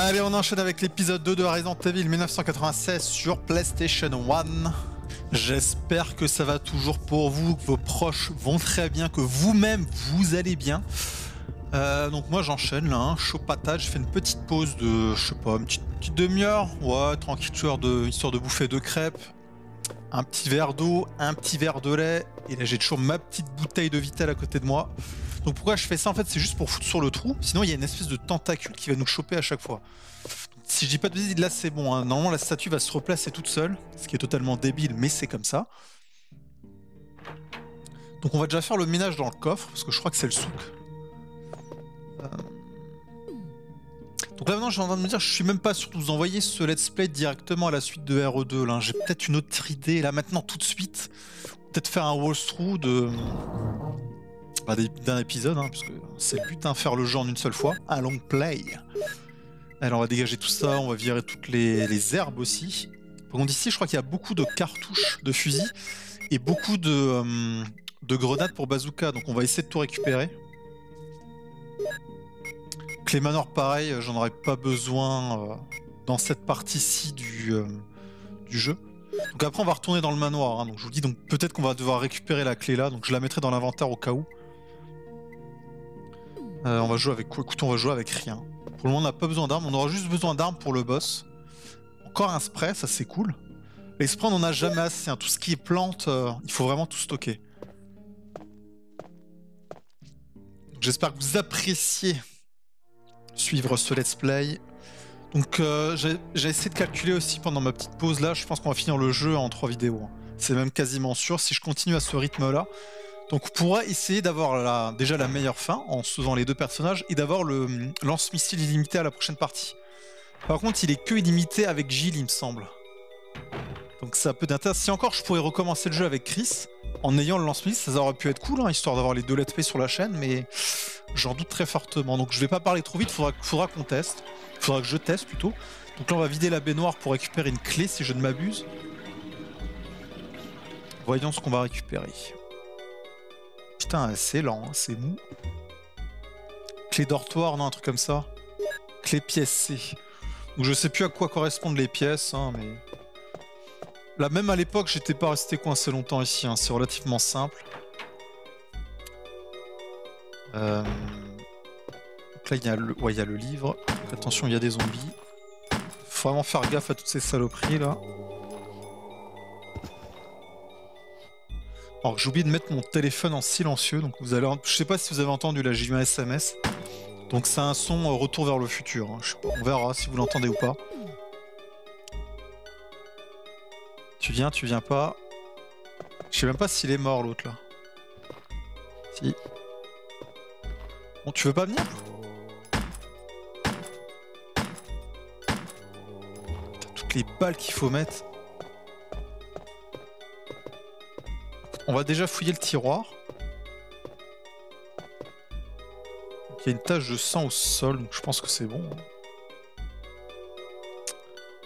Allez, on enchaîne avec l'épisode 2 de Resident Evil 1996 sur PlayStation 1. J'espère que ça va toujours pour vous, que vos proches vont très bien, que vous-même vous allez bien. Euh, donc moi j'enchaîne là, hein, chaud patate, j'ai fait une petite pause de, je sais pas, une petite, demi-heure, ouais, tranquille, histoire de, histoire de bouffer deux crêpes, un petit verre d'eau, un petit verre de lait, et là j'ai toujours ma petite bouteille de Vitel à côté de moi. Donc pourquoi je fais ça? En fait c'est juste pour foutre sur le trou, sinon il y a une espèce de tentacule qui va nous choper à chaque fois. Si je dis pas de bêtises, là c'est bon, hein. normalement la statue va se replacer toute seule, ce qui est totalement débile mais c'est comme ça. Donc on va déjà faire le ménage dans le coffre, parce que je crois que c'est le souk. Euh. Donc là maintenant je suis en train de me dire, je suis même pas sûr de vous envoyer ce let's play directement à la suite de RE2 là. J'ai peut-être une autre idée là maintenant tout de suite. Peut-être faire un walkthrough de d'un épisode, hein, parce que c'est hein, faire le jeu en une seule fois. Un long play. Alors on va dégager tout ça, on va virer toutes les, les herbes aussi. Par contre ici je crois qu'il y a beaucoup de cartouches de fusil et beaucoup de, euh, de grenades pour bazooka, donc on va essayer de tout récupérer. Clé Manor, pareil, euh, j'en aurais pas besoin euh, dans cette partie-ci du, du jeu. Donc après, on va retourner dans le manoir. hein, donc je vous dis, donc peut-être qu'on va devoir récupérer la clé là. Donc je la mettrai dans l'inventaire au cas où. Euh, on va jouer avec quoi? Écoute, on va jouer avec rien. Pour le moment, on n'a pas besoin d'armes. On aura juste besoin d'armes pour le boss. Encore un spray, ça c'est cool. Les sprays, on en a jamais assez. hein. Tout ce qui est plante, euh, il faut vraiment tout stocker. J'espère que vous appréciez suivre ce let's play. Donc euh, j'ai j'ai essayé de calculer aussi pendant ma petite pause là, je pense qu'on va finir le jeu en trois vidéos. hein. C'est même quasiment sûr si je continue à ce rythme là. Donc on pourra essayer d'avoir déjà la meilleure fin en se faisant les deux personnages et d'avoir le hum, lance-missile illimité à la prochaine partie. Par contre il est que illimité avec Gilles il me semble. Donc ça peut d'intérêt. Si encore je pourrais recommencer le jeu avec Chris en ayant le lance-missile, ça aurait pu être cool hein, histoire d'avoir les deux let's play sur la chaîne mais j'en doute très fortement. Donc je vais pas parler trop vite, faudra, faudra qu'on teste. Faudra que je teste plutôt. Donc là on va vider la baignoire pour récupérer une clé si je ne m'abuse. Voyons ce qu'on va récupérer. Putain, c'est lent, c'est mou. Clé dortoir, non, un truc comme ça. Clé pièce C. Donc je sais plus à quoi correspondent les pièces, hein, mais... Là, même à l'époque, j'étais pas resté coincé longtemps ici, hein, c'est relativement simple. Euh... Donc là, il y, le... ouais, y a le livre. Attention, il y a des zombies. Faut vraiment faire gaffe à toutes ces saloperies là. Alors j'ai oublié de mettre mon téléphone en silencieux, donc vous allez, je sais pas si vous avez entendu là, j'ai eu un SMS. Donc c'est un son euh, retour vers le futur. hein. On verra si vous l'entendez ou pas. Tu viens, tu viens pas. Je sais même pas s'il est mort l'autre là. Si. Bon, tu veux pas venir? Toutes les balles qu'il faut mettre. On va déjà fouiller le tiroir. Il y a une tache de sang au sol, donc je pense que c'est bon. hein.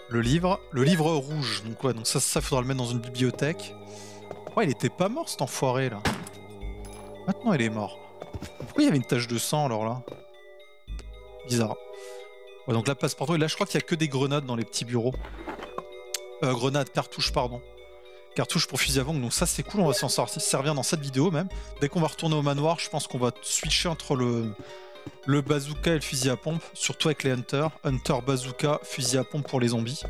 Le livre, le livre rouge, donc ouais, donc ça, ça faudra le mettre dans une bibliothèque. Ouais, il était pas mort cet enfoiré là. Maintenant il est mort. Pourquoi il y avait une tache de sang alors là? Bizarre. Ouais, donc là passe-partout, et là je crois qu'il y a que des grenades dans les petits bureaux. Euh, grenades, cartouches, pardon. Cartouches pour fusil à pompe, donc ça c'est cool, on va s'en sortir, servir dans cette vidéo même. Dès qu'on va retourner au manoir, je pense qu'on va switcher entre le, le bazooka et le fusil à pompe, surtout avec les hunters. Hunter bazooka, fusil à pompe pour les zombies.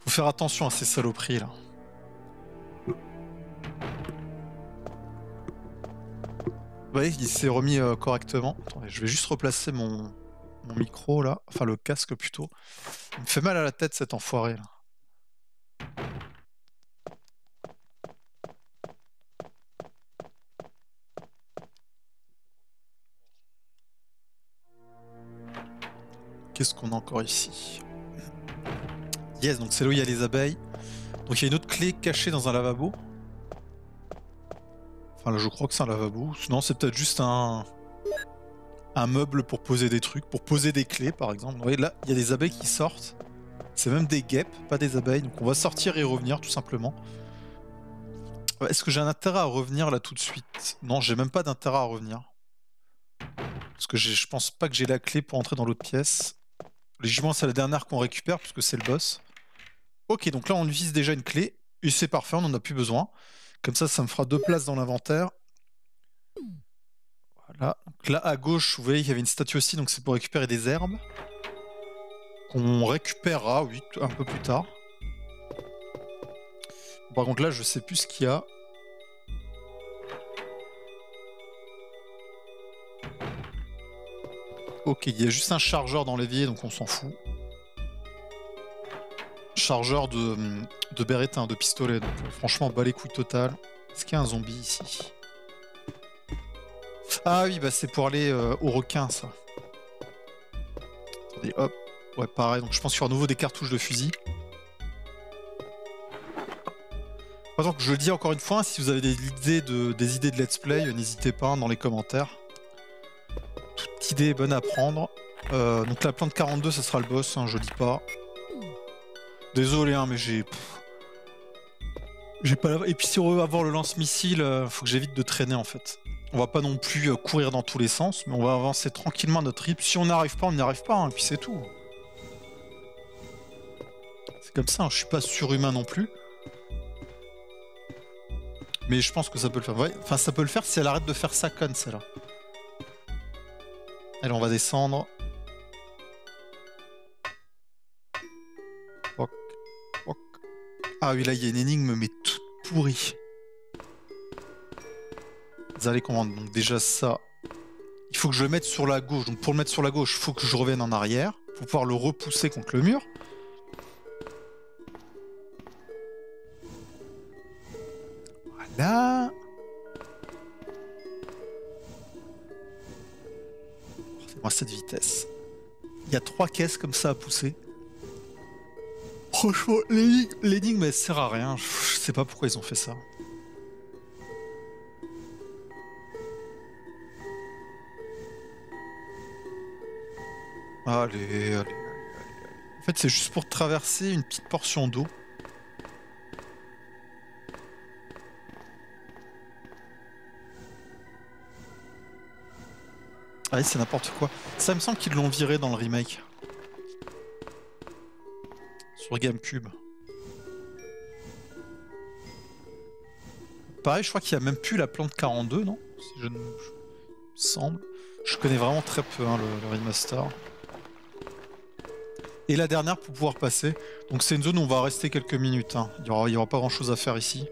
Faut faire attention à ces saloperies là. Ouais, il s'est remis euh, correctement. Attendez, je vais juste replacer mon, mon micro là, enfin le casque plutôt. Il me fait mal à la tête cet enfoiré là. Qu'est-ce qu'on a encore ici Yes, donc c'est là où il y a les abeilles. Donc il y a une autre clé cachée dans un lavabo. Enfin là je crois que c'est un lavabo. Sinon c'est peut-être juste un un meuble pour poser des trucs, pour poser des clés par exemple. Vous voyez là, il y a des abeilles qui sortent. C'est même des guêpes, pas des abeilles. Donc on va sortir et revenir tout simplement. Est-ce que j'ai un intérêt à revenir là tout de suite? Non, j'ai même pas d'intérêt à revenir. Parce que je pense pas que j'ai la clé pour entrer dans l'autre pièce. Logiquement, c'est la dernière qu'on récupère puisque c'est le boss. Ok, donc là, on vise déjà une clé. Et c'est parfait, on n'en a plus besoin. Comme ça, ça me fera deux places dans l'inventaire. Voilà. Donc là, à gauche, vous voyez qu'il y avait une statue aussi, donc c'est pour récupérer des herbes. Qu'on récupérera, oui, un peu plus tard. Par contre, là, je sais plus ce qu'il y a. Ok, il y a juste un chargeur dans l'évier, donc on s'en fout. Chargeur de, de de pistolet, donc franchement, bas les couilles total. Est-ce qu'il y a un zombie ici? Ah oui, bah c'est pour aller euh, au requin, ça. Attendez, hop. Ouais, pareil, donc je pense qu'il y aura à nouveau des cartouches de fusil. Donc je le dis encore une fois, si vous avez des idées de, des idées de let's play, n'hésitez pas dans les commentaires idée bonne à prendre. Euh, donc la plante 42, ça sera le boss, hein, je dis pas. Désolé, hein, mais j'ai... J'ai pas Et puis si on veut avoir le lance-missile, euh, faut que j'évite de traîner en fait. On va pas non plus euh, courir dans tous les sens, mais on va avancer tranquillement notre rythme. Si on n'arrive pas, on n'y arrive pas, hein, et puis c'est tout. C'est comme ça, je suis pas surhumain non plus. Mais je pense que ça peut le faire. Enfin, ça peut le faire si elle arrête de faire sa conne, celle-là. Allez, on va descendre. Ah oui, là, il y a une énigme, mais toute pourrie. Allez, commandes. Donc déjà ça, il faut que je le mette sur la gauche. Donc pour le mettre sur la gauche, il faut que je revienne en arrière pour pouvoir le repousser contre le mur. Il y a trois caisses comme ça à pousser. Franchement, l'énigme elle sert à rien. Je sais pas pourquoi ils ont fait ça. Allez, allez, allez, allez. En fait, c'est juste pour traverser une petite portion d'eau. Ah c'est n'importe quoi. Ça me semble qu'ils l'ont viré dans le remake. Sur GameCube. Pareil, je crois qu'il n'y a même plus la plante 42, non? Si je ne... me semble. Je connais vraiment très peu hein, le, remaster. Et la dernière pour pouvoir passer. Donc c'est une zone où on va rester quelques minutes. Hein. Il n'y aura, aura pas grand chose à faire ici.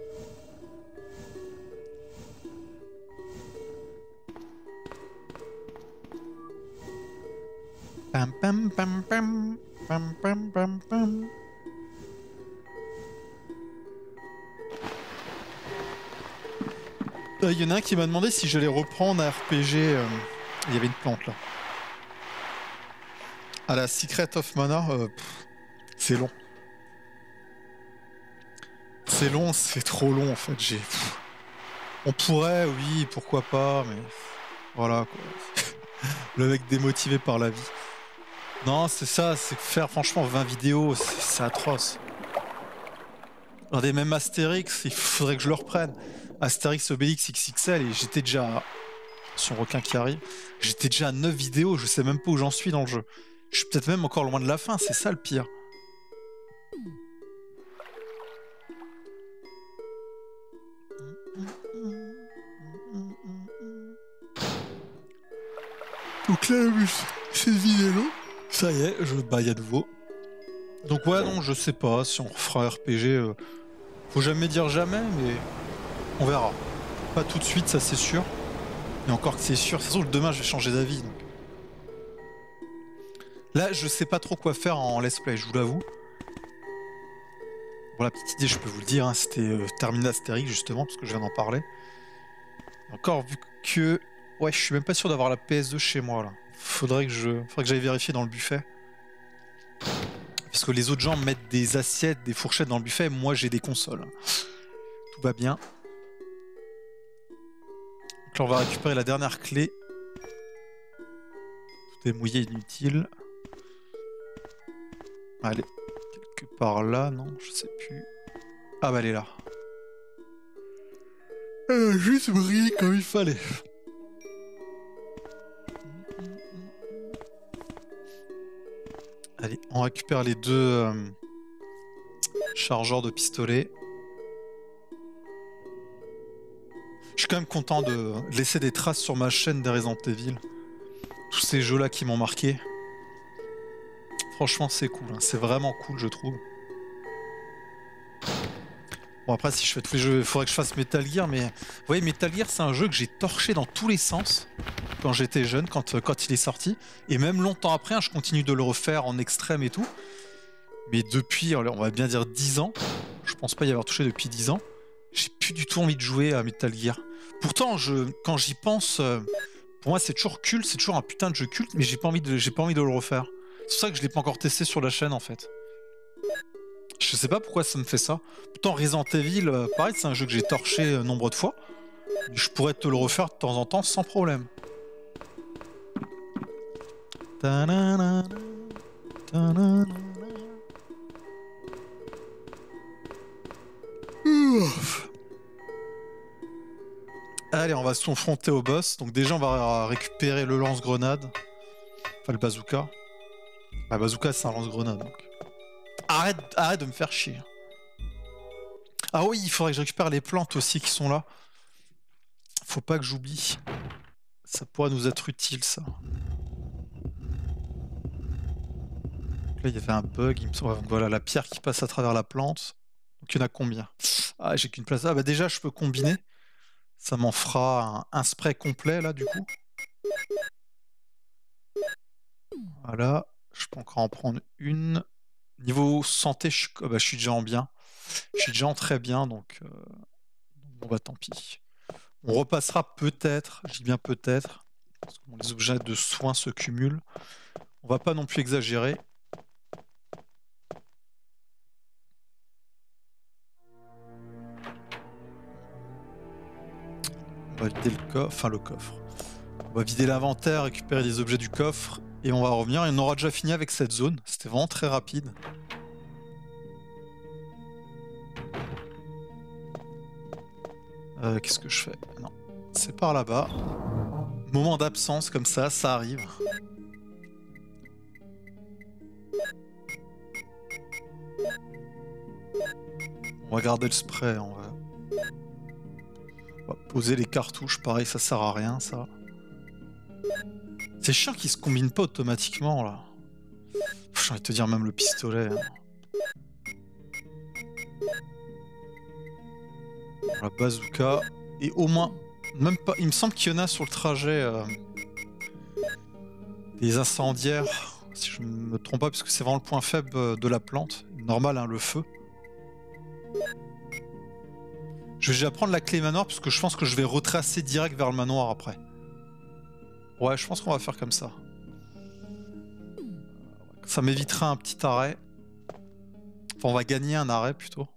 Il euh, y en a un qui m'a demandé si j'allais reprendre un RPG. Euh, il y avait une plante là. À la Secret of Mana, euh, c'est long. C'est long, c'est trop long en fait. J'ai. On pourrait, oui, pourquoi pas, mais voilà quoi. Le mec démotivé par la vie. Non, c'est ça, c'est faire franchement 20 vidéos, c'est atroce. Regardez, même Astérix, il faudrait que je le reprenne. Astérix Obélix XXL, et j'étais déjà. Son requin qui arrive. J'étais déjà à 9 vidéos, je sais même pas où j'en suis dans le jeu. Je suis peut-être même encore loin de la fin, c'est ça le pire. Donc là, cette vidéo ça y est, je baille à nouveau. Donc ouais, non, je sais pas si on refera RPG. Euh, faut jamais dire jamais, mais on verra. Pas tout de suite, ça c'est sûr. Mais encore que c'est sûr, c'est sûr que demain je vais changer d'avis. Là, je sais pas trop quoi faire en let's play, je vous l'avoue. Bon, la petite idée, je peux vous le dire, hein, c'était euh, terminer Astérix justement, parce que je viens d'en parler. Encore vu que... Ouais, je suis même pas sûr d'avoir la PS2 chez moi là. Faudrait que je, faudrait que j'aille vérifier dans le buffet. Parce que les autres gens mettent des assiettes, des fourchettes dans le buffet, moi j'ai des consoles. Tout va bien. Donc là on va récupérer la dernière clé. Tout est mouillé, inutile. Allez, quelque part là, non, je sais plus. Ah bah elle est là. Elle a juste brillé comme il fallait. Allez, on récupère les deux euh, chargeurs de pistolet. Je suis quand même content de laisser des traces sur ma chaîne des Resident. Tous ces jeux-là qui m'ont marqué. Franchement, c'est cool. hein. C'est vraiment cool, je trouve. Bon, après, si je fais tous les jeux, il faudrait que je fasse Metal Gear, mais... Vous voyez, Metal Gear, c'est un jeu que j'ai torché dans tous les sens quand j'étais jeune, quand, euh, il est sorti. Et même longtemps après, hein, je continue de le refaire en extrême et tout. Mais depuis, on va bien dire 10 ans, je pense pas y avoir touché depuis 10 ans, j'ai plus du tout envie de jouer à Metal Gear. Pourtant, quand j'y pense, euh, pour moi c'est toujours culte, c'est toujours un putain de jeu culte, mais j'ai pas de, j'ai pas envie de le refaire. C'est pour ça que je l'ai pas encore testé sur la chaîne en fait. Je sais pas pourquoi ça me fait ça. Pourtant Resident Evil, euh, pareil, c'est un jeu que j'ai torché euh, nombre de fois. Je pourrais te le refaire de temps en temps sans problème. Ouf. Allez, on va se confronter au boss. Donc déjà, on va récupérer le lance-grenade. Enfin, le bazooka. La bazooka, c'est un lance-grenade. Donc. Arrête, arrête de me faire chier. Ah oui, il faudrait que je récupère les plantes aussi qui sont là. Faut pas que j'oublie. Ça pourrait nous être utile, ça. Là, il y avait un bug. Il me semble... Voilà, la pierre qui passe à travers la plante. Donc, il y en a combien? Ah, j'ai qu'une place. Ah, bah déjà, je peux combiner. Ça m'en fera un spray complet, là, du coup. Voilà. Je peux encore en prendre une. Niveau santé, je suis, ah bah, je suis déjà en bien. Je suis déjà en très bien, donc euh, bon bah tant pis. On repassera peut-être, je dis bien peut-être, parce que les objets de soins se cumulent. On va pas non plus exagérer. On va vider le coffre, enfin le coffre. On va vider l'inventaire, récupérer des objets du coffre et on va revenir. Et on aura déjà fini avec cette zone. C'était vraiment très rapide. Euh, Qu'est-ce que je fais? Non, c'est par là-bas. Moment d'absence comme ça, ça arrive. On va garder le spray, on va... on va poser les cartouches, pareil, ça sert à rien, ça. C'est chiant qu'ils se combinent pas automatiquement, là. J'ai envie de te dire même le pistolet. hein. La bazooka. Et au moins, même pas. Il me semble qu'il y en a sur le trajet euh, des incendiaires. Si je me trompe pas, parce que c'est vraiment le point faible euh, de la plante. Normal, hein, le feu. Je vais déjà prendre la clé manoir parce que je pense que je vais retracer direct vers le manoir après. Ouais, je pense qu'on va faire comme ça. Ça m'évitera un petit arrêt. Enfin, on va gagner un arrêt plutôt.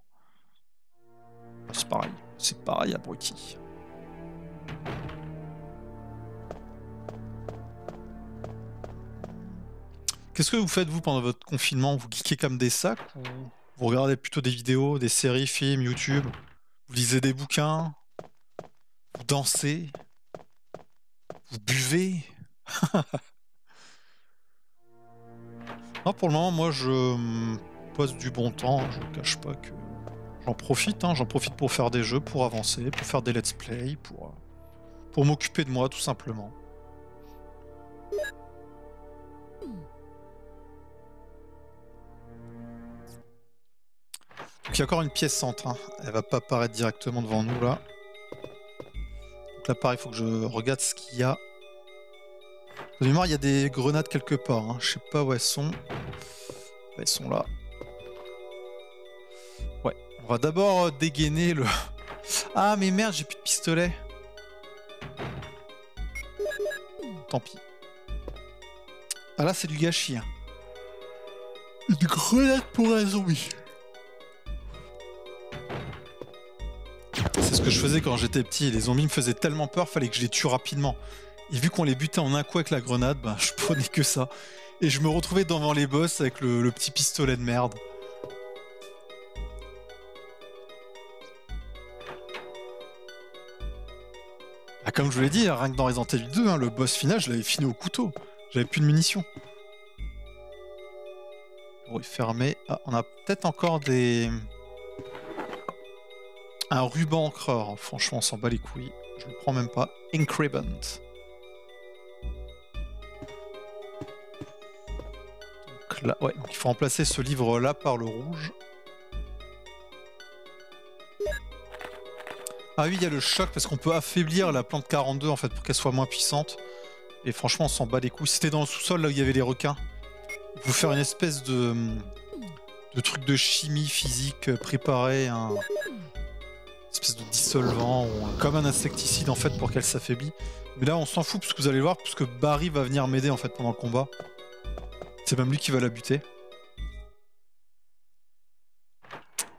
C'est pareil. C'est pareil, abruti. Qu'est-ce que vous faites, vous, pendant votre confinement? Vous geekez comme des sacs ou vous regardez plutôt des vidéos, des séries, films, YouTube? Vous lisez des bouquins? Vous dansez? Vous buvez? Non, pour le moment, moi, je passe du bon temps. Je ne cache pas que j'en profite. hein. J'en profite pour faire des jeux, pour avancer, pour faire des let's play, pour, euh, pour m'occuper de moi, tout simplement. Donc il y a encore une pièce centre. hein. Elle va pas apparaître directement devant nous là. Il faut que je regarde ce qu'il y a. De mémoire, il y a des grenades quelque part. hein. Je sais pas où elles sont. Elles sont là. Ouais. On va d'abord euh, dégainer le... Ah mais merde, j'ai plus de pistolet. Tant pis. Ah là, c'est du gâchis. hein. Une grenade pour un zombie. Que je faisais quand j'étais petit. Les zombies me faisaient tellement peur, fallait que je les tue rapidement. Et vu qu'on les butait en un coup avec la grenade, bah, je prenais que ça. Et je me retrouvais devant les boss avec le, petit pistolet de merde. Ah, comme je vous l'ai dit, rien que dans Resident Evil 2, hein, le boss final, je l'avais fini au couteau. J'avais plus de munitions. fermé. Ah, on a peut-être encore des... Un ruban encreur. Franchement, on s'en bat les couilles. Je le prends même pas. Increment. Donc là, ouais, donc il faut remplacer ce livre-là par le rouge. Ah oui, il y a le choc parce qu'on peut affaiblir la plante 42 en fait pour qu'elle soit moins puissante. Et franchement, on s'en bat les couilles. C'était dans le sous-sol là où il y avait les requins. Vous faire une espèce de, de truc de chimie physique préparé, un espèce de dissolvant, comme un insecticide en fait pour qu'elle s'affaiblit. Mais là, on s'en fout parce que vous allez voir, puisque Barry va venir m'aider en fait pendant le combat. C'est même lui qui va la buter.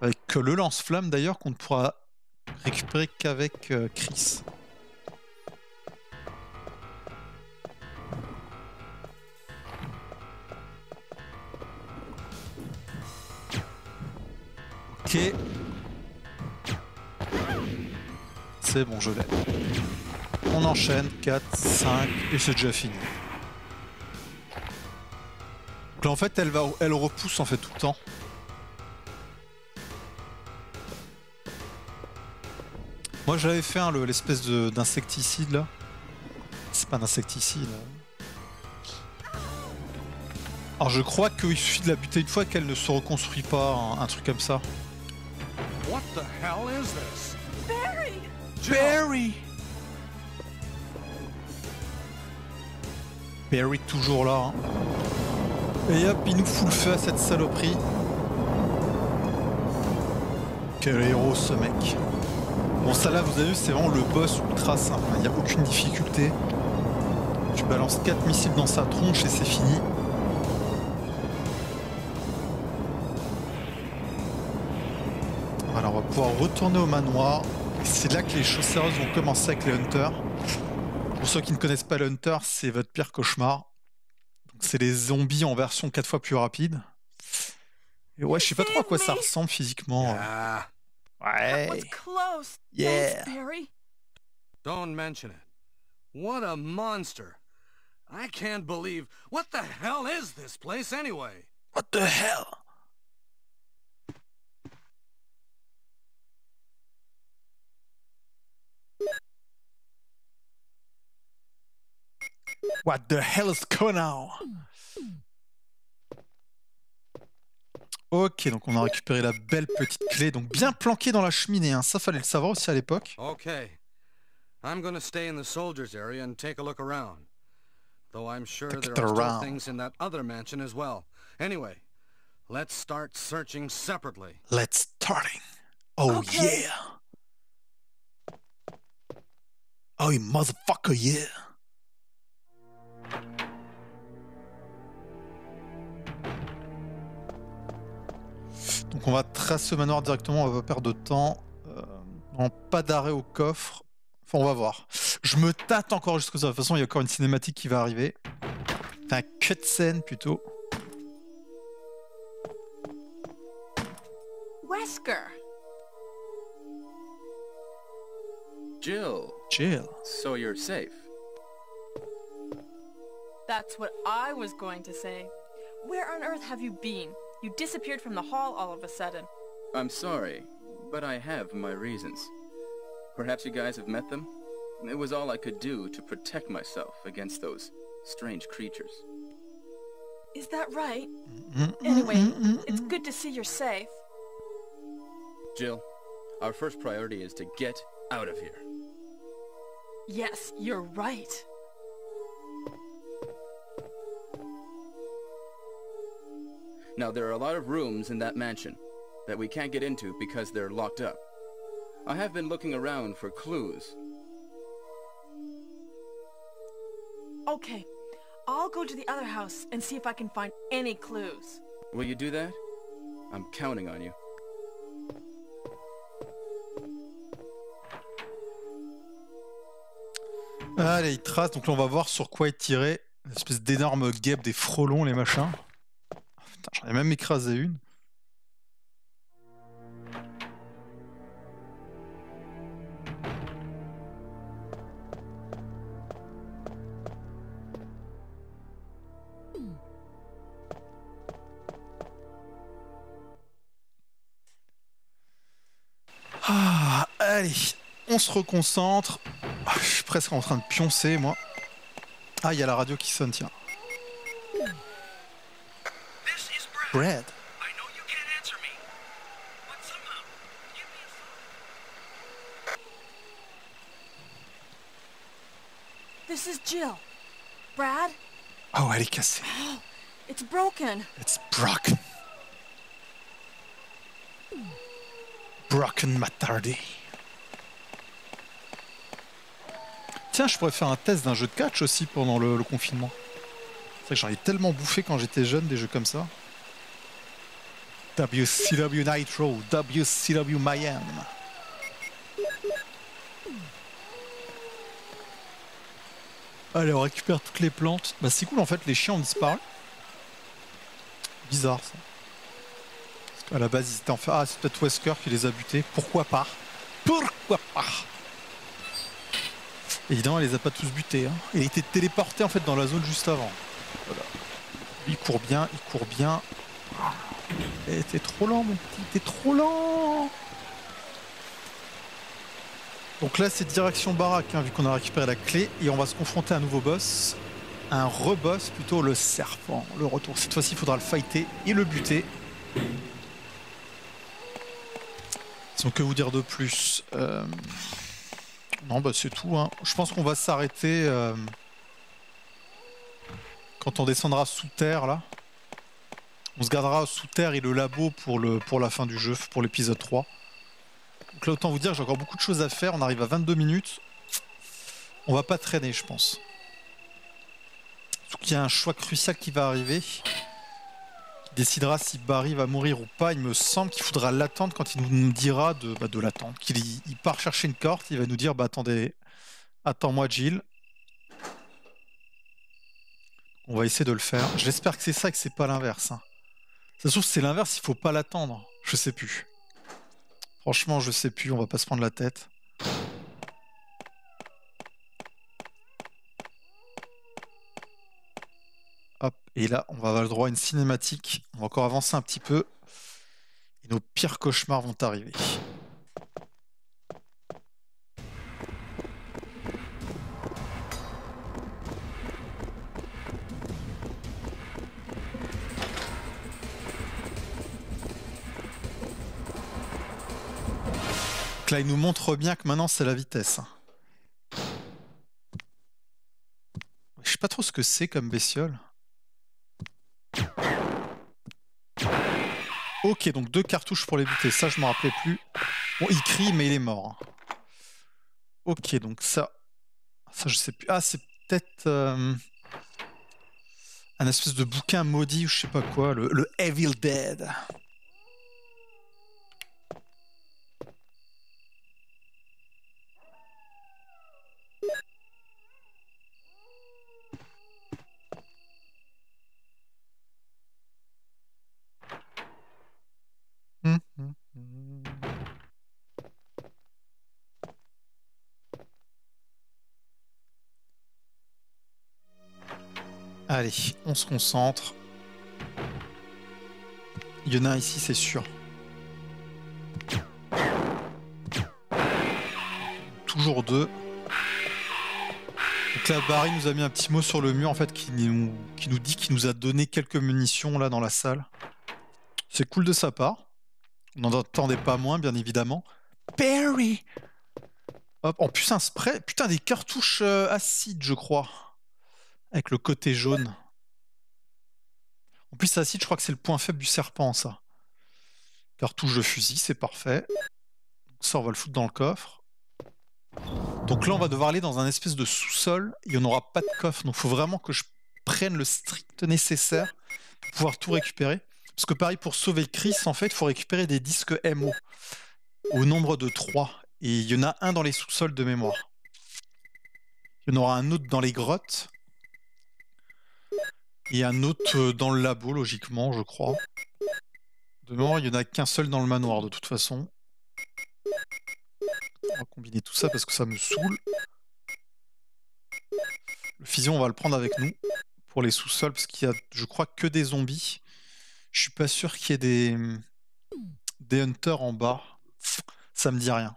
Avec le lance-flamme d'ailleurs qu'on ne pourra récupérer qu'avec euh, Chris. Ok. C'est bon, je l'ai. On enchaîne, 4, 5, et c'est déjà fini. Donc là, en fait, elle, va, elle repousse en fait tout le temps. Moi j'avais fait hein, l'espèce d'insecticide là. C'est pas un insecticide. Alors je crois qu'il suffit de la buter une fois qu'elle ne se reconstruit pas, un, truc comme ça. What the hell is this? Barry! Barry! Toujours là. Hein. Et hop, il nous fout le feu à cette saloperie. Quel héros ce mec. Bon ça là vous avez vu c'est vraiment le boss ultra simple, il n'y a aucune difficulté. Tu balances 4 missiles dans sa tronche et c'est fini. Voilà on va pouvoir retourner au manoir. C'est là que les choses sérieuses vont commencer avec les hunters. Pour ceux qui ne connaissent pas les hunters, c'est votre pire cauchemar. C'est les zombies en version 4 fois plus rapide. Et ouais, je sais pas trop à quoi ça ressemble physiquement. Ah. That was close. Yeah. Thanks, Barry. Don't mention it. What a monster. I can't believe... What the hell is this place anyway? What the hell? What the hell is going on? Ok, donc on a récupéré la belle petite clé, donc bien planquée dans la cheminée, hein. ça fallait le savoir aussi à l'époque. Ok, I'm gonna stay in the soldiers area and take a look around. Though I'm sure there are still things in that other mansion as well. Anyway, let's start searching separately. Let's starting. Oh yeah. Oh motherfucker yeah. Donc on va tracer le manoir directement, on va pas perdre de temps. Euh, pas d'arrêt au coffre. Enfin, on va voir. Je me tâte encore jusqu'à ça. De toute façon, il y a encore une cinématique qui va arriver. Un cutscene plutôt. Wesker. Jill. Jill. So you're safe. That's what I was going to say. Where on earth have you been? You disappeared from the hall all of a sudden. I'm sorry, but I have my reasons. Perhaps you guys have met them? It was all I could do to protect myself against those strange creatures. Is that right? Mm-hmm. Anyway, mm-hmm. it's good to see you're safe. Jill, our first priority is to get out of here. Yes, you're right. Now, there are a lot of rooms in that mansion that we can't get into because they're locked up. I have been looking around for clues. Okay, I'll go to the other house and see if I can find any clues. Will you do that? I'm counting on you. Ah, Allez, il trace, donc là on va voir sur quoi est tiré. Une espèce d'énorme guêpe, des frelons, les machins. Putain, j'en ai même écrasé une. Ah, allez, on se reconcentre. Ah, je suis presque en train de pioncer, moi. Ah, il y a la radio qui sonne, tiens. Brad. This is Jill. Brad? Oh, elle est cassée. It's broken. It's broken. Broken Matardi. Tiens, je pourrais faire un test d'un jeu de catch aussi pendant le, confinement. C'est vrai que j'en ai tellement bouffé quand j'étais jeune des jeux comme ça. WCW Nitro, WCW Miami. Allez, on récupère toutes les plantes. Bah c'est cool en fait, les chiens ont disparu. Bizarre ça. Qu'à la base ils étaient en fait... Ah c'est peut-être Wesker qui les a butés. Pourquoi pas? Pourquoi pas? Évidemment, elle les a pas tous butés. Hein. Il a téléporté en fait dans la zone juste avant. Il court bien, il court bien. Eh, t'es trop lent, mon petit, t'es trop lent. Donc là, c'est direction baraque, hein, vu qu'on a récupéré la clé, et on va se confronter à un nouveau boss. Un reboss, plutôt le serpent. Le retour. Cette fois-ci, il faudra le fighter et le buter. Donc, que vous dire de plus euh, non, bah c'est tout. Hein. Je pense qu'on va s'arrêter euh, quand on descendra sous terre là. On se gardera sous terre et le labo pour, la fin du jeu, pour l'épisode 3. Donc là, autant vous dire j'ai encore beaucoup de choses à faire. On arrive à 22 minutes. On va pas traîner, je pense. Surtout qu'il y a un choix crucial qui va arriver décidera si Barry va mourir ou pas. Il me semble qu'il faudra l'attendre quand il nous dira de, bah, l'attendre. Qu'il il part chercher une carte, il va nous dire bah attendez, attends-moi Jill. On va essayer de le faire. J'espère que c'est ça et que c'est pas l'inverse. Hein. Ça se trouve c'est l'inverse, il faut pas l'attendre. Je sais plus. Franchement, je sais plus, on va pas se prendre la tête. Et là, on va avoir le droit à une cinématique. On va encore avancer un petit peu. Et nos pires cauchemars vont arriver. Donc là, il nous montre bien que maintenant, c'est la vitesse. Je sais pas trop ce que c'est comme bestiole. Ok, donc deux cartouches pour les buter. Ça, je me rappelais plus. Bon, il crie, mais il est mort. Ok, donc ça... Ça, je sais plus. Ah, c'est peut-être... Euh, un espèce de bouquin maudit ou je sais pas quoi. Le Evil Dead. Allez, on se concentre. Il y en a un ici, c'est sûr. Toujours deux. Donc là, Barry nous a mis un petit mot sur le mur, en fait, qui nous, qui nous dit qu'il nous a donné quelques munitions, là, dans la salle. C'est cool de sa part. On n'en attendait pas moins, bien évidemment. Barry Hop, en plus un spray. Putain, des cartouches euh, acides, je crois. Avec le côté jaune. En plus, acide, je crois que c'est le point faible du serpent, ça. Cartouche de fusil, c'est parfait. Ça, on va le foutre dans le coffre. Donc là, on va devoir aller dans un espèce de sous-sol. Il n'y en aura pas de coffre. Donc il faut vraiment que je prenne le strict nécessaire pour pouvoir tout récupérer. Parce que pareil, pour sauver Chris, en fait, il faut récupérer des disques MO. Au nombre de 3. Et il y en a un dans les sous-sols de mémoire. Il y en aura un autre dans les grottes. Et un autre euh, dans le labo, logiquement, je crois. De mémoire, il n'y en a qu'un seul dans le manoir, de toute façon. On va combiner tout ça parce que ça me saoule. Le fusion, on va le prendre avec nous pour les sous-sols parce qu'il y a, je crois, que des zombies. Je suis pas sûr qu'il y ait des, des hunters en bas. Ça me dit rien.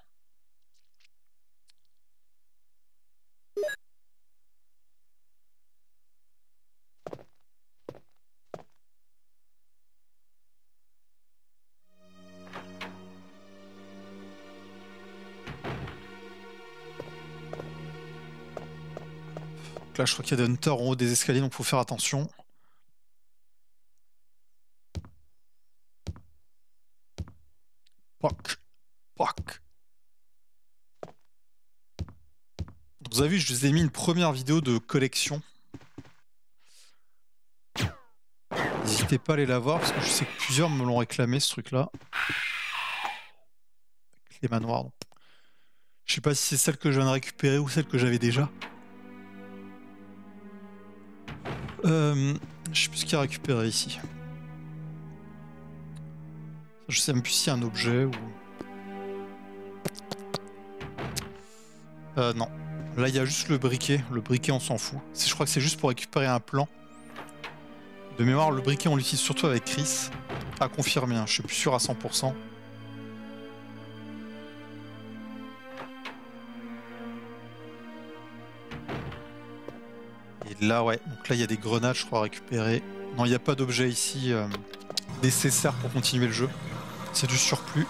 Là, je crois qu'il y a des hunters en haut des escaliers, donc faut faire attention. Poc. Poc. Vous avez vu, je vous ai mis une première vidéo de collection. N'hésitez pas à aller la voir parce que je sais que plusieurs me l'ont réclamé ce truc-là. Les manoirs. Je sais pas si c'est celle que je viens de récupérer ou celle que j'avais déjà. Euh, je sais plus ce qu'il y a récupéré ici. Je sais même plus s'il y a un objet ou. Euh, non. Là, il y a juste le briquet. Le briquet, on s'en fout. Je crois que c'est juste pour récupérer un plan. De mémoire, le briquet, on l'utilise surtout avec Chris. À confirmer, hein. je suis plus sûr à 100%. Là, ouais. Donc là, il y a des grenades, je crois, à récupérer. Non, il n'y a pas d'objet ici euh, nécessaire pour continuer le jeu. C'est du surplus.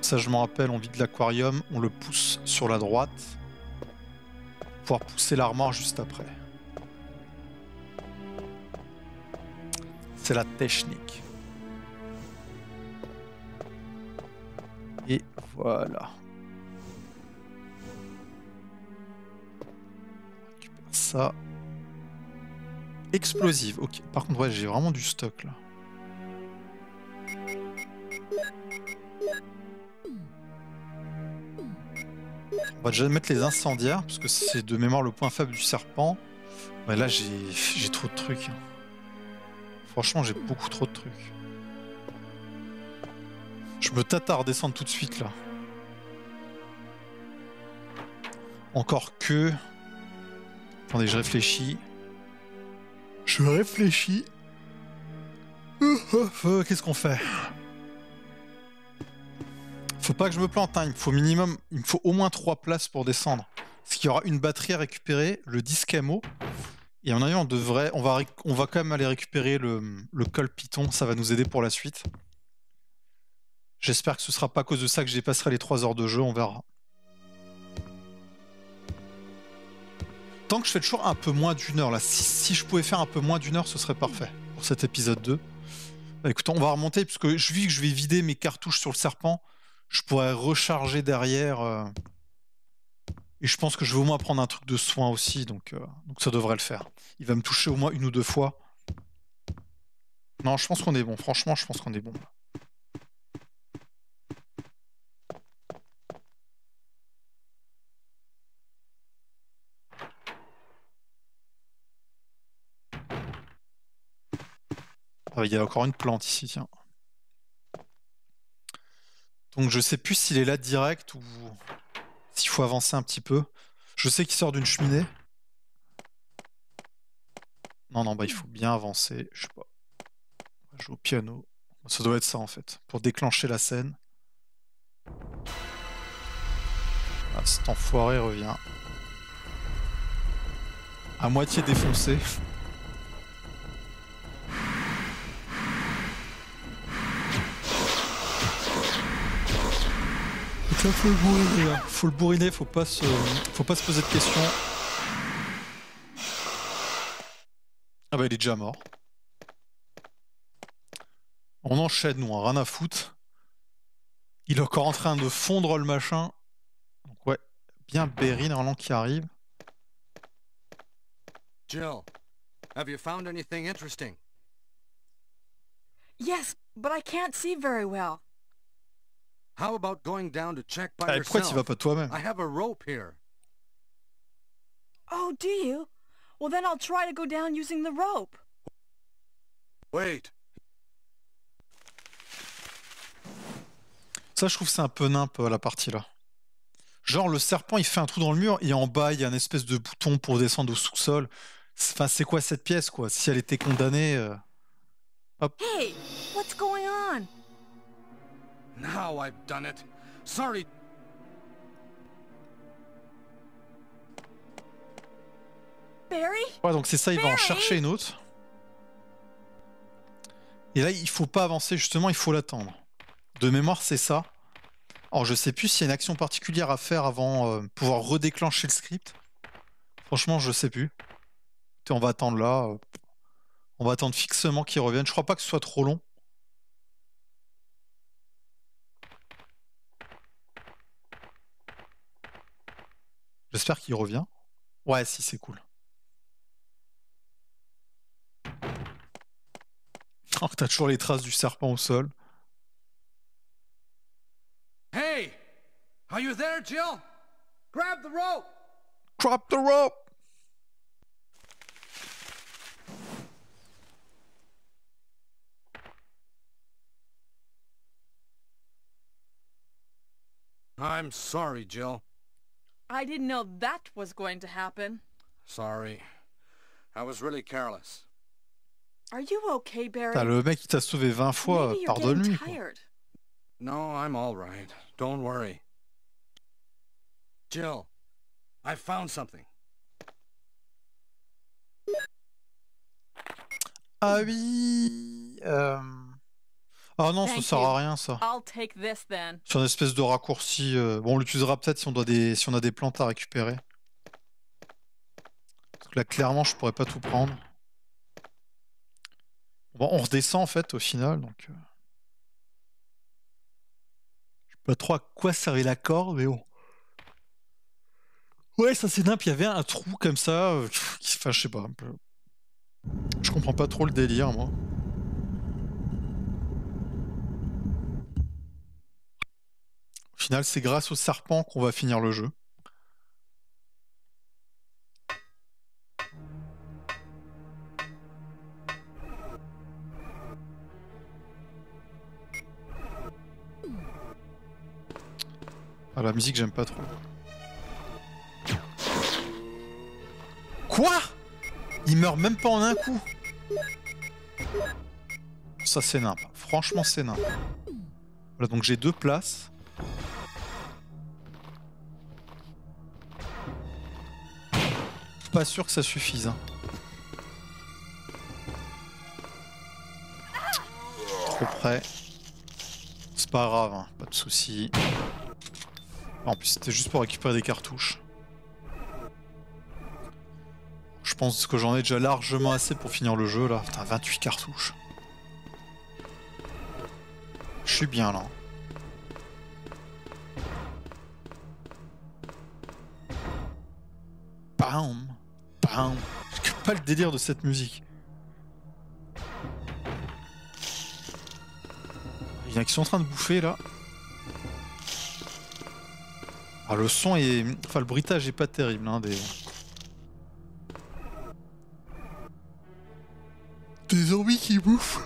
Ça, je m'en rappelle, on vide l'aquarium, on le pousse sur la droite. Pour pouvoir pousser l'armoire juste après. C'est la technique. Et voilà. Récupère ça. Explosive, ok. Par contre, ouais, j'ai vraiment du stock là. On va déjà mettre les incendiaires, parce que c'est de mémoire le point faible du serpent. Mais là, j'ai trop de trucs. Hein. Franchement, j'ai beaucoup trop de trucs. Je me tâte à redescendre tout de suite, là. Encore que... Attendez, je réfléchis. Je réfléchis. Qu'est-ce qu'on fait? Faut pas que je me plante, hein. il me faut minimum, il faut au moins 3 places pour descendre. Parce qu'il y aura une batterie à récupérer, le disque ammo. Et en avis, on devrait, on va, on va quand même aller récupérer le, le col ça va nous aider pour la suite. J'espère que ce sera pas à cause de ça que je dépasserai les 3 heures de jeu, on verra. Tant que je fais toujours un peu moins d'une heure, là, si, je pouvais faire un peu moins d'une heure, ce serait parfait pour cet épisode 2. Bah, écoute, on va remonter, puisque je vis que je vais vider mes cartouches sur le serpent je pourrais recharger derrière. Euh, et je pense que je vais au moins prendre un truc de soin aussi, donc, euh, donc ça devrait le faire. Il va me toucher au moins une ou deux fois. Non, je pense qu'on est bon. Franchement, je pense qu'on est bon. Il y a encore une plante ici, tiens. Donc je sais plus s'il est là direct ou s'il faut avancer un petit peu. Je sais qu'il sort d'une cheminée. Non, non, bah il faut bien avancer. Je sais pas. On va jouer au piano. Ça doit être ça en fait. Pour déclencher la scène. Ah, cet enfoiré revient. À moitié défoncé. Faut le bourriner. Faut le bourriner, faut pas se, faut pas se poser de questions. Ah bah il est déjà mort. On enchaîne, nous, rien à foutre. Il est encore en train de fondre le machin. Donc ouais, bien Berry normalement qui arrive. Jill, have you found anything interesting? Yes, but I can't see very well. How about going down to check by ah, pourquoi tu vas pas toi-même? I have a rope here. Oh, do you? Well, then I'll try to go down using the rope. Wait. Ça, je trouve c'est un peu nimp la partie là. Genre le serpent, il fait un trou dans le mur et en bas, il y a une espèce de bouton pour descendre au sous-sol. Enfin, c'est quoi cette pièce quoi? Si elle était condamnée. Euh... Hop. Hey, what's going on? Now I've done it. Sorry. Barry? Ouais, donc c'est ça, il va en chercher une autre. Et là, il faut pas avancer, justement, il faut l'attendre. De mémoire, c'est ça. Alors, je sais plus s'il y a une action particulière à faire avant euh, pouvoir redéclencher le script. Franchement, je sais plus. On va attendre là. On va attendre fixement qu'il revienne. Je crois pas que ce soit trop long. J'espère qu'il revient. Ouais, si, c'est cool. Oh, t'as toujours les traces du serpent au sol. Hey! Are you there, Jill? Grab the rope! Drop the rope! I'm sorry, Jill. I didn't know that was going to happen. Sorry. I was really careless. Are you okay, Barry? le mec qui t'a sauvé 20 fois, pardonne-lui. No, I'm all right. Don't worry. Jill, I found something. Ah oui. Euh... Ah non, ça sert à rien ça. C'est une espèce de raccourci. Euh, bon, on l'utilisera peut-être si on doit des, si on a des plantes à récupérer. là, clairement, je pourrais pas tout prendre. Bon, on redescend en fait au final, donc. Euh. Je sais pas trop à quoi servait la corde, mais bon. Ouais, ça c'est nimp. Il y avait un trou comme ça. Euh, enfin, je sais pas. Un peu... Je comprends pas trop le délire, moi. Final, c'est grâce au serpent qu'on va finir le jeu. Ah, la musique, j'aime pas trop. Quoi? Il meurt même pas en un coup Ça, c'est nimp. Franchement, c'est nimp. Voilà, donc j'ai deux places. Pas sûr que ça suffise. Hein. Trop près. C'est pas grave, hein. pas de soucis. En plus, c'était juste pour récupérer des cartouches. Je pense que j'en ai déjà largement assez pour finir le jeu là. Putain, 28 cartouches. Je suis bien là. Je pas le délire de cette musique. Il y en a qui sont en train de bouffer là. Ah, le son est. Enfin, le bruitage est pas terrible. Hein, des... des zombies qui bouffent.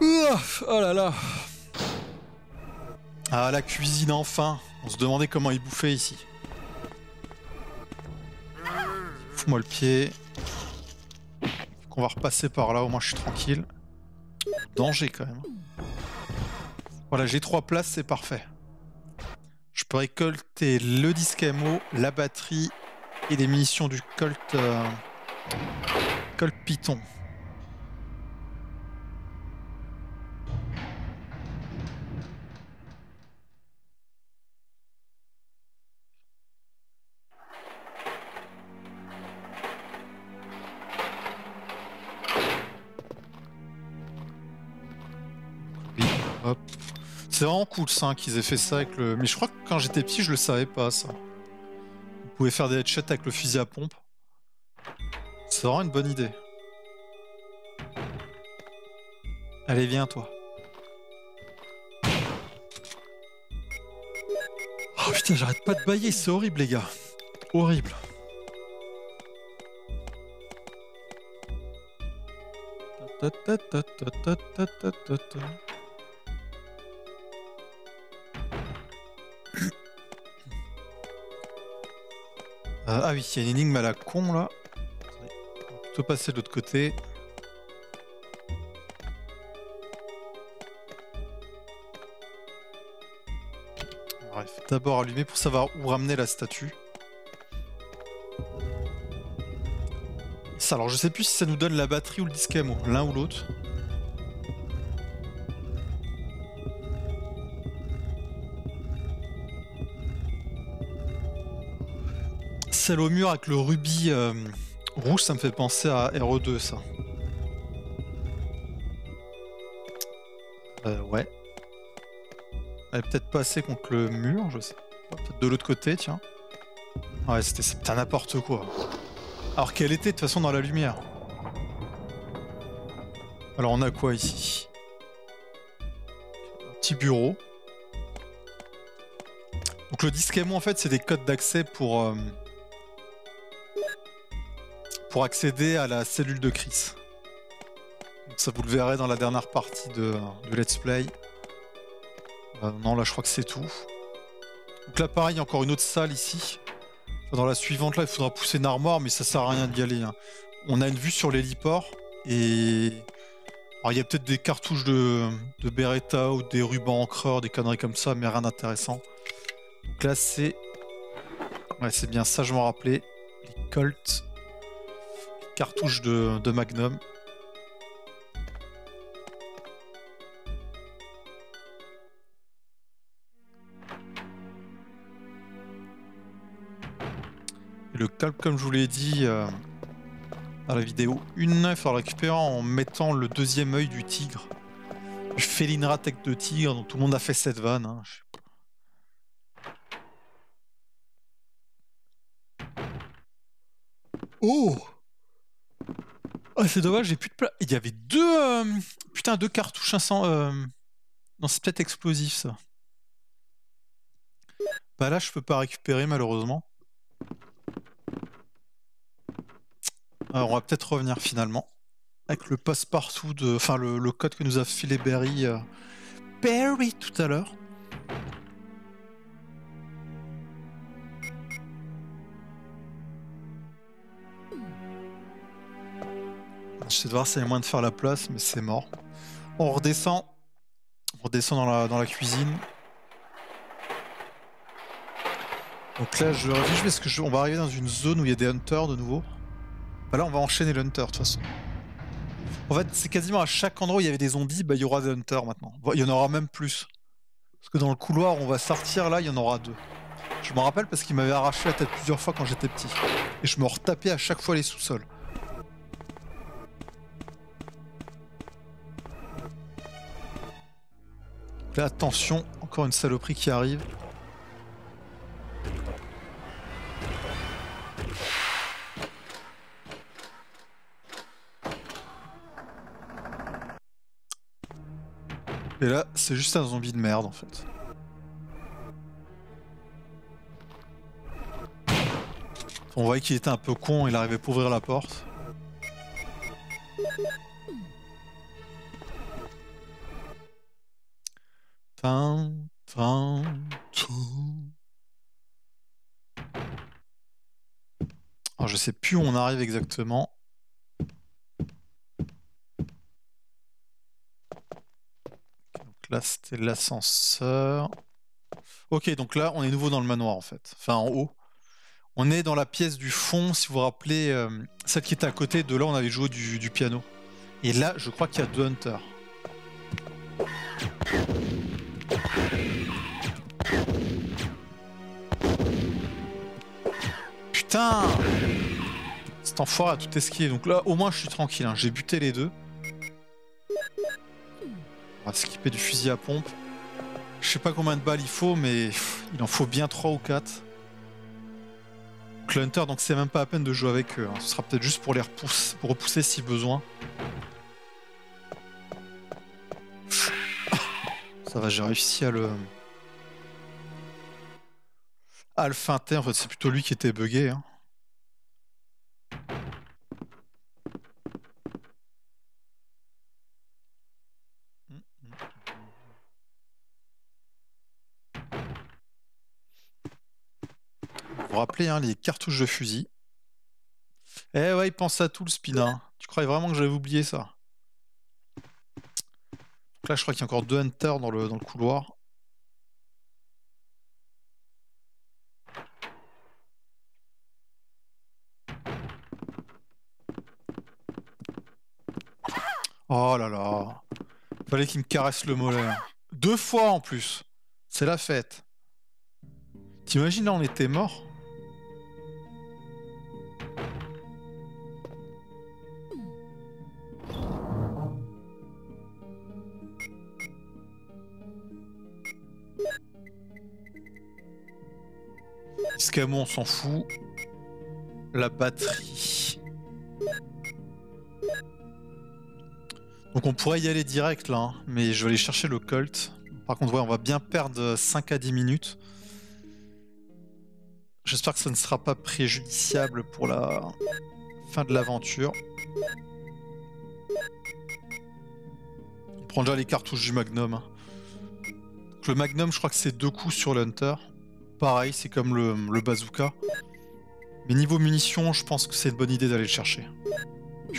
Oh là là. Ah, la cuisine enfin. On se demandait comment ils bouffaient ici. Moi le pied. Qu'on va repasser par là, au moins je suis tranquille. Danger quand même. Voilà, j'ai trois places, c'est parfait. Je peux récolter le disque ammo, la batterie et les munitions du Colt, euh, Colt Python. C'est vraiment cool ça qu'ils aient fait ça avec le. Mais je crois que quand j'étais petit, je le savais pas ça. Vous pouvez faire des headshots avec le fusil à pompe. C'est vraiment une bonne idée. Allez, viens toi. Oh putain, j'arrête pas de bailler, c'est horrible les gars. Horrible. Euh, ah oui, il y a une énigme à la con là. On va plutôt passer de l'autre côté. Bref, d'abord allumer pour savoir où ramener la statue. Ça, alors je sais plus si ça nous donne la batterie ou le disque l'un ou l'autre. Celle au mur avec le rubis euh, rouge, ça me fait penser à RE2, ça. Euh, ouais. Elle est peut-être passée contre le mur, je sais. Peut-être de l'autre côté, tiens. Ouais, c'était n'importe quoi. Alors qu'elle était de toute façon dans la lumière. Alors on a quoi ici? Petit bureau. Donc le disque moi en fait c'est des codes d'accès pour euh, pour accéder à la cellule de Chris. ça vous le verrez dans la dernière partie de, Let's Play. Euh, non là je crois que c'est tout. Donc là pareil encore une autre salle ici. Dans la suivante là il faudra pousser une armoire mais ça sert à rien d'y aller. Hein. On a une vue sur l'héliport et alors il y a peut-être des cartouches de, de Beretta ou des rubans encreurs, des conneries comme ça, mais rien d'intéressant. Donc là c'est... Ouais c'est bien ça je m'en rappelais. Les Colt. Cartouches de, Magnum. Le calque comme je vous l'ai dit, euh, dans la vidéo. Une, il faut la récupérer en mettant le deuxième œil du tigre. Du Félinra tech de tigre, dont tout le monde a fait cette vanne. Hein. Oh Ah c'est dommage, j'ai plus de place. Il y avait deux... Euh, putain, deux cartouches 500... Euh... Non, c'est peut-être explosif ça. Bah là, je peux pas récupérer malheureusement. Alors, on va peut-être revenir finalement. Avec le passe-partout de. Enfin, le, code que nous a filé Berry. Euh, Berry tout à l'heure. J'essaie de voir s'il y a moyen de faire la place, mais c'est mort. On redescend. On redescend dans la, cuisine. Donc là, je réfléchis on va arriver dans une zone où il y a des hunters de nouveau. Bah là, on va enchaîner l'hunter de toute façon. En fait, c'est quasiment à chaque endroit où il y avait des zombies, bah il y aura des hunters maintenant. Il y en aura même plus. Parce que dans le couloir, on va sortir là, il y en aura deux. Je me rappelle parce qu'il m'avait arraché la tête plusieurs fois quand j'étais petit. Et je me retapais à chaque fois les sous-sols. Attention, encore une saloperie qui arrive. Et là, c'est juste un zombie de merde en fait. On voyait qu'il était un peu con, il arrivait pas ouvrir la porte. Fin, tout. Alors je sais plus où on arrive exactement. là c'était l'ascenseur. Ok, donc là on est nouveau dans le manoir en fait, enfin en haut. On est dans la pièce du fond, si vous vous rappelez, euh, celle qui était à côté de là on avait joué du, piano. Et là je crois qu'il y a deux hunters. Putain Cet enfoiré a tout esquivé. Donc là, au moins, je suis tranquille. Hein. J'ai buté les deux. On va skipper du fusil à pompe. Je sais pas combien de balles il faut, mais il en faut bien 3 ou 4. Donc Hunter, donc c'est même pas à peine de jouer avec eux. Hein. Ce sera peut-être juste pour les repousser si besoin. Ça va, j'ai réussi à le... À le feinter, en fait c'est plutôt lui qui était bugué. Hein. rappeler hein, les cartouches de fusil? Eh ouais, il pense à tout le spin. Tu croyais vraiment que j'avais oublié ça? Là, je crois qu'il y a encore deux hunters dans le, couloir. Oh là là. Fallait qu'il me caresse le mollet. Deux fois en plus. C'est la fête. T'imagines là on était mort 10 camo, on s'en fout. La batterie. Donc on pourrait y aller direct là, hein, mais je vais aller chercher le Colt. Par contre, ouais, on va bien perdre 5 à 10 minutes. J'espère que ça ne sera pas préjudiciable pour la fin de l'aventure. On prend déjà les cartouches du Magnum. Hein. le Magnum, je crois que c'est deux coups sur l'Hunter. Pareil, c'est comme le, bazooka. Mais niveau munitions, je pense que c'est une bonne idée d'aller le chercher.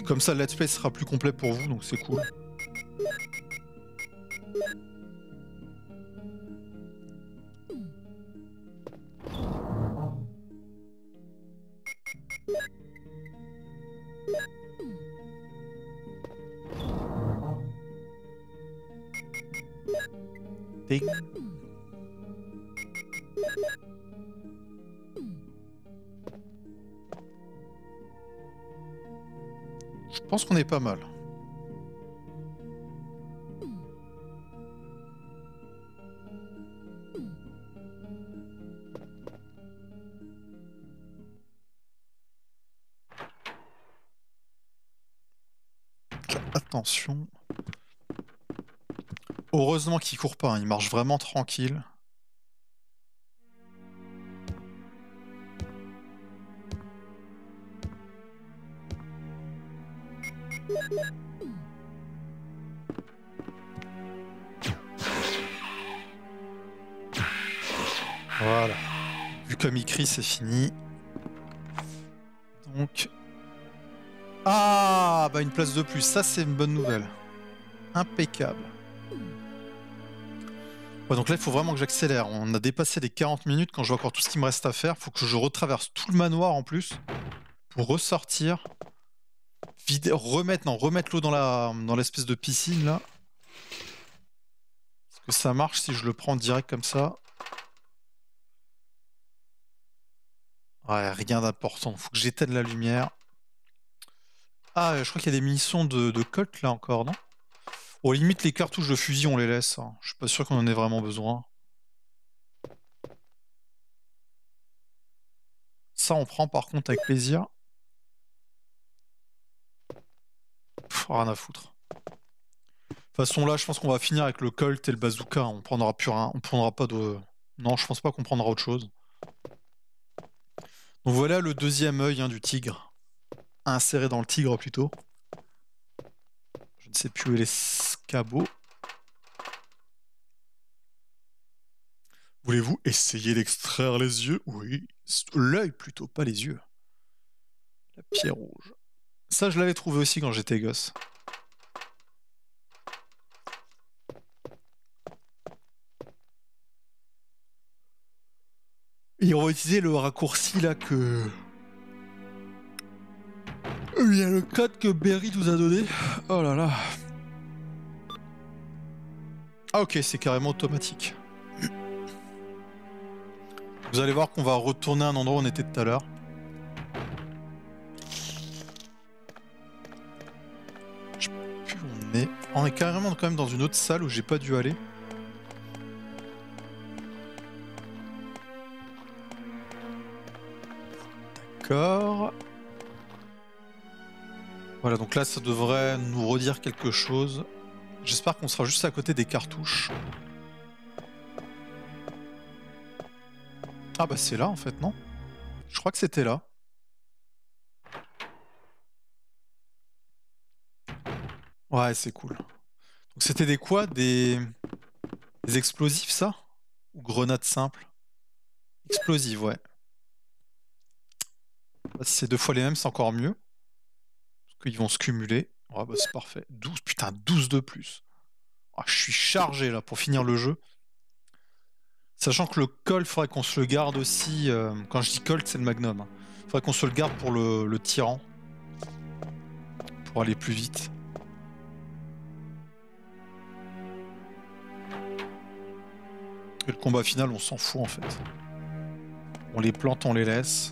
comme ça, le let's sera plus complet pour vous, donc c'est cool. Est pas mal. Attention. Heureusement qu'il court pas, hein. il marche vraiment tranquille. C'est fini. Donc... Ah Bah une place de plus, ça c'est une bonne nouvelle. Impeccable donc là, il faut vraiment que j'accélère. On a dépassé les 40 minutes. Quand je vois encore tout ce qui me reste à faire, faut que je retraverse tout le manoir en plus pour ressortir. remettre, non, remettre l'eau dans la dans l'espèce de piscine là. Est-ce que ça marche si je le prends direct comme ça? Ouais, rien d'important. Faut que j'éteigne la lumière. Ah, je crois qu'il y a des munitions de, de Colt là encore, non? Au limite, les cartouches de fusil, on les laisse. Hein. Je suis pas sûr qu'on en ait vraiment besoin. Ça, on prend par contre avec plaisir. rien à foutre. De toute façon, là, je pense qu'on va finir avec le Colt et le bazooka. On prendra plus rien. On prendra pas de. Non, je pense pas qu'on prendra autre chose. Voilà le deuxième œil hein, du tigre. Inséré dans le tigre plutôt. Je ne sais plus où est l'escabeau. Voulez-vous essayer d'extraire les yeux? Oui, l'œil plutôt, pas les yeux. La pierre rouge. Ça, je l'avais trouvé aussi quand j'étais gosse. Et on va utiliser le raccourci là que il y a le code que Berry nous a donné. Oh là là. Ah ok, c'est carrément automatique. Vous allez voir qu'on va retourner à un endroit où on était tout à l'heure. on est. On est carrément quand même dans une autre salle où j'ai pas dû aller. Voilà, donc là, ça devrait nous redire quelque chose. J'espère qu'on sera juste à côté des cartouches. Ah bah c'est là en fait, non? Je crois que c'était là. Ouais, c'est cool. Donc c'était des quoi? Des... des explosifs ça? Ou grenades simples? Explosives, ouais. Si c'est deux fois les mêmes, c'est encore mieux qu'ils vont se cumuler. Oh bah c'est parfait. 12, putain, 12 de plus. Oh, je suis chargé là pour finir le jeu. Sachant que le Colt, faudrait qu'on se le garde aussi. Euh, quand je dis Colt, c'est le Magnum. Hein. Faudrait qu'on se le garde pour le, le tyran. Pour aller plus vite. Et le combat final, on s'en fout en fait. On les plante, on les laisse.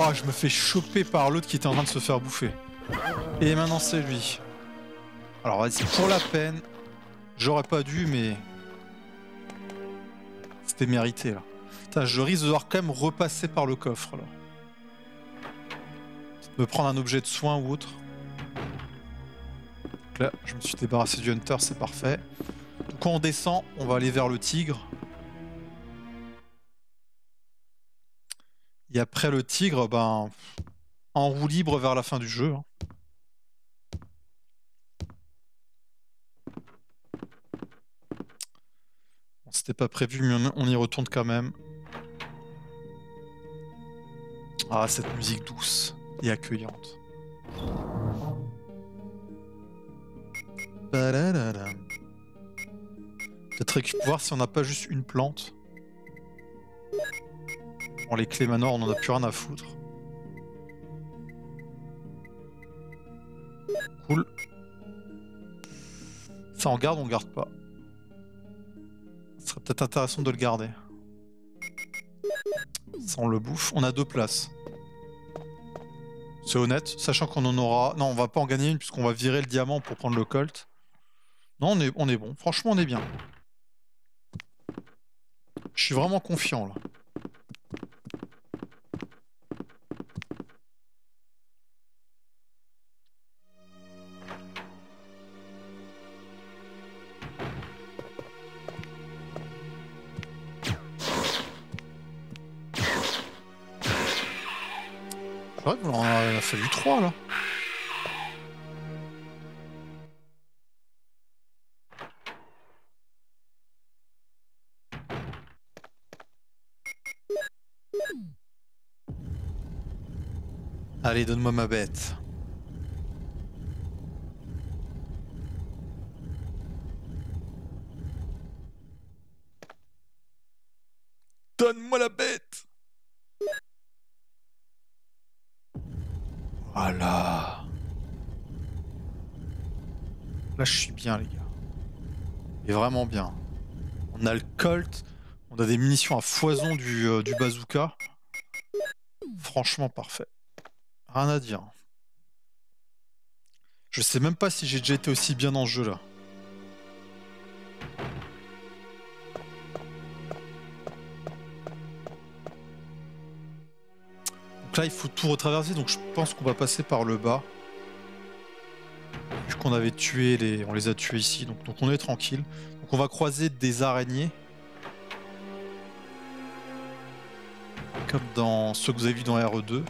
Oh, je me fais choper par l'autre qui était en train de se faire bouffer. Et maintenant c'est lui. Alors vas-y, pour la peine, j'aurais pas dû, mais c'était mérité là. Putain, je risque de devoir quand même repasser par le coffre là. Me prendre un objet de soin ou autre. Donc là, je me suis débarrassé du Hunter, c'est parfait. Donc quand on descend, on va aller vers le tigre. Et après le tigre, ben, en roue libre vers la fin du jeu. Hein. C'était pas prévu, mais on y retourne quand même. Ah, cette musique douce et accueillante. Peut-être voir si on n'a pas juste une plante. Bon, les clés manor, on en a plus rien à foutre. Cool. Ça on garde, on garde pas. Ce serait peut-être intéressant de le garder. Ça on le bouffe. On a deux places. C'est honnête, sachant qu'on en aura... Non, on va pas en gagner une puisqu'on va virer le diamant pour prendre le colt. Non, on on est bon. Franchement, on est bien. Je suis vraiment confiant, là. En a fallu 3 là. Allez, donne-moi ma bête. Donne-moi la bête Voilà. Là, je suis bien, les gars. Et vraiment bien. On a le Colt. On a des munitions à foison du, euh, du bazooka. Franchement parfait. Rien à dire. Je sais même pas si j'ai déjà été aussi bien dans ce jeu là. Là, il faut tout retraverser, donc je pense qu'on va passer par le bas. Vu qu'on avait tué les... On les a tués ici, donc, donc on est tranquille. Donc on va croiser des araignées. Comme dans ceux que vous avez vu dans RE2.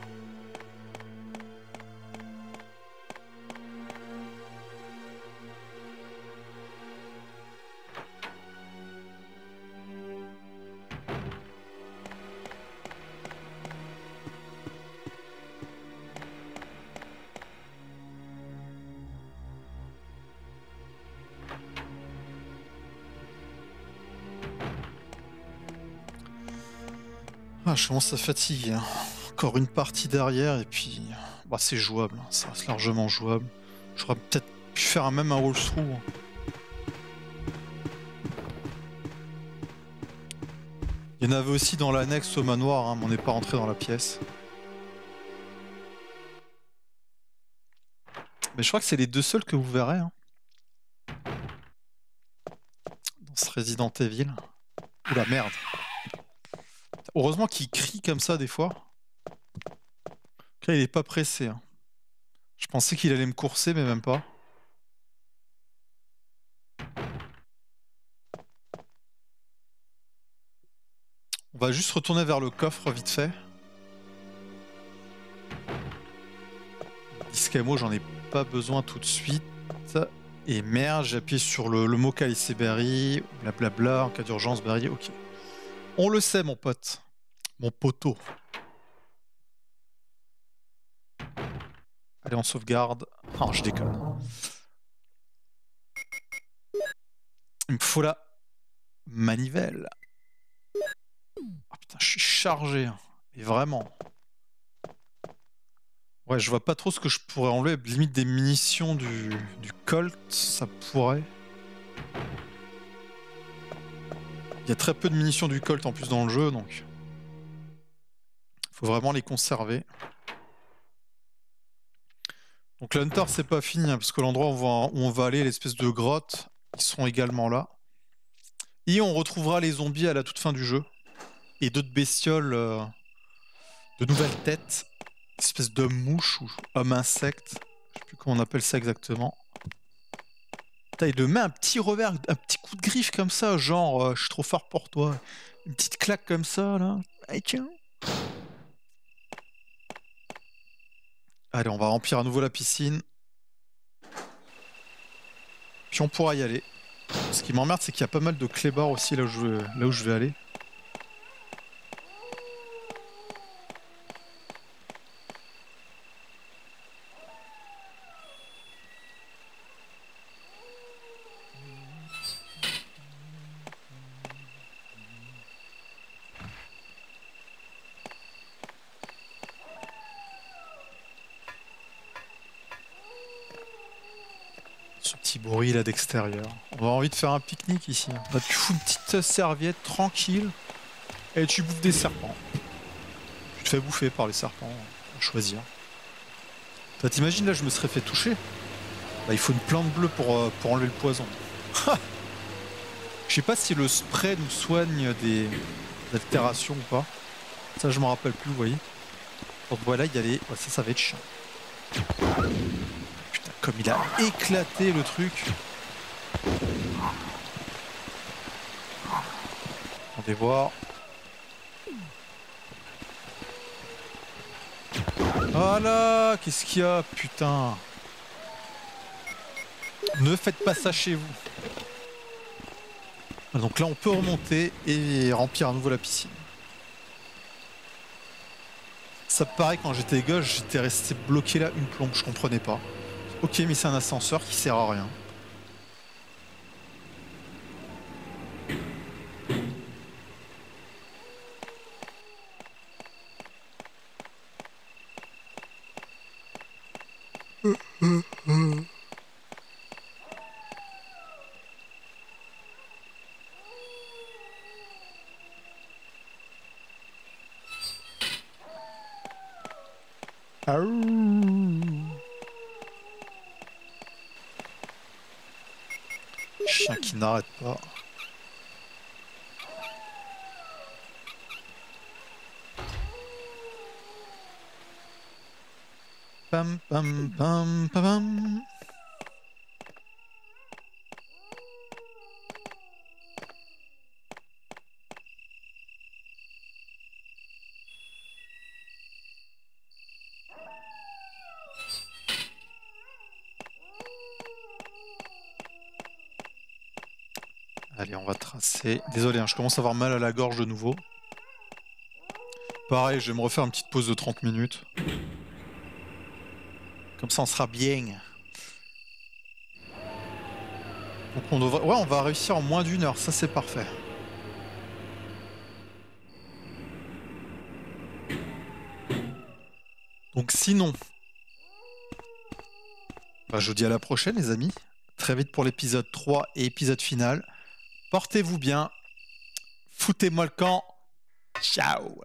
Commence à fatiguer. Hein. Encore une partie derrière et puis bah, c'est jouable, hein. ça reste largement jouable. J'aurais peut-être pu faire même un roll through. Hein. Il y en avait aussi dans l'annexe au manoir, mais on n'est pas rentré dans la pièce. Mais je crois que c'est les deux seuls que vous verrez. Dans ce Resident Evil. Oula merde. Heureusement qu'il crie comme ça des fois. Il est pas pressé. Hein. Je pensais qu'il allait me courser, mais même pas. On va juste retourner vers le coffre vite fait. Discamo, j'en ai pas besoin tout de suite. Et merde, j'appuie sur le, mot Berry, blablabla, en cas d'urgence, Berry, ok. On le sait, mon pote. Mon poteau. Allez, on sauvegarde. Ah, je déconne. Il me faut la manivelle. Ah putain, je suis chargé. Hein. Mais vraiment. Ouais, je vois pas trop ce que je pourrais enlever. Limite des munitions du, du Colt, ça pourrait. Il y a très peu de munitions du Colt en plus dans le jeu, donc... Faut vraiment les conserver. Donc l'Hunter, c'est pas fini, hein, parce que l'endroit où, on va aller, l'espèce de grotte, ils sont également là. Et on retrouvera les zombies à la toute fin du jeu. Et d'autres bestioles euh, de nouvelles têtes. Espèce d'homme mouche ou homme insecte. Je sais plus comment on appelle ça exactement. Te met un petit revers, un petit coup de griffe comme ça, genre euh, je suis trop fort pour toi. Une petite claque comme ça là. Allez on va remplir à nouveau la piscine. Puis on pourra y aller. Ce qui m'emmerde, c'est qu'il y a pas mal de clébards aussi là où je vais aller. D'extérieur. On a envie de faire un pique-nique ici. Tu fous une petite serviette tranquille et tu bouffes des serpents. Tu te fais bouffer par les serpents, choisir. T'imagines là je me serais fait toucher bah, Il faut une plante bleue pour, euh, pour enlever le poison. Je sais pas si le spray nous soigne des altérations ou pas. Ça je m'en rappelle plus, vous voyez. Donc voilà, il y a les... ça, ça va être chiant. Comme il a éclaté le truc. On va voir. Voilà, qu'est-ce qu'il y a, putain Ne faites pas ça chez vous. Donc là, on peut remonter et remplir à nouveau la piscine. Ça paraît quand j'étais gauche, j'étais resté bloqué là une plombe, je comprenais pas. Ok, mais c'est un ascenseur qui sert à rien. Chien qui n'arrête pas. Pam pam pam pam pam. Désolé, hein, je commence à avoir mal à la gorge de nouveau. Pareil, je vais me refaire une petite pause de 30 minutes. Comme ça, on sera bien. On. Ouais, on va réussir en moins d'une heure. Ça, c'est parfait. Donc sinon... Bah, je vous dis à la prochaine, les amis. Très vite pour l'épisode 3 et épisode final. Portez-vous bien. Foutez-moi le camp. Ciao